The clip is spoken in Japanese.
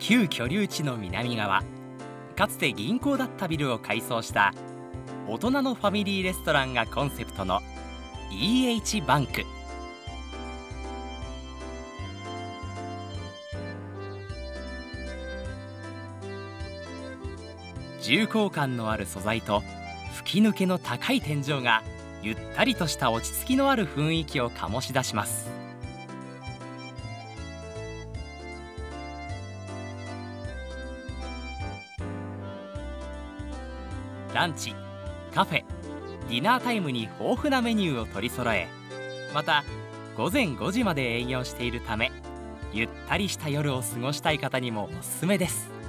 旧居留地の南側。かつて銀行だったビルを改装した大人のファミリーレストランがコンセプトの EH バンク。重厚感のある素材と吹き抜けの高い天井がゆったりとした落ち着きのある雰囲気を醸し出します。ランチカフェディナータイムに豊富なメニューを取り揃えまた午前5時まで営業しているためゆったりした夜を過ごしたい方にもおすすめです。